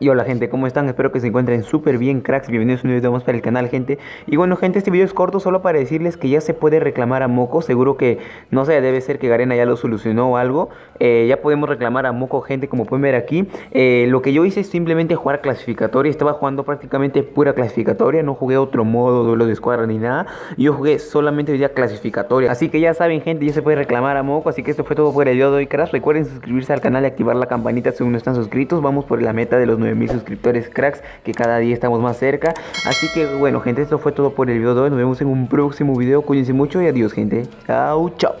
Y hola gente, ¿cómo están? Espero que se encuentren súper bien cracks, bienvenidos a un video más para el canal gente. Y bueno gente, este video es corto solo para decirles que ya se puede reclamar a Moco. Seguro que, no sé, debe ser que Garena ya lo solucionó o algo. Eh, Ya podemos reclamar a Moco gente como pueden ver aquí. Eh, Lo que yo hice es simplemente jugar clasificatoria. Estaba jugando prácticamente pura clasificatoria. No jugué otro modo, duelo de escuadra ni nada. Yo jugué solamente hoy día clasificatoria. Así que ya saben gente, ya se puede reclamar a Moco. Así que esto fue todo por el video de hoy cracks. Recuerden suscribirse al canal y activar la campanita si aún no están suscritos. Vamos por la meta de los 9000 suscriptores cracks, que cada día estamos más cerca. Así que bueno, gente, esto fue todo por el video de hoy. Nos vemos en un próximo video. Cuídense mucho y adiós, gente. Chao, chao.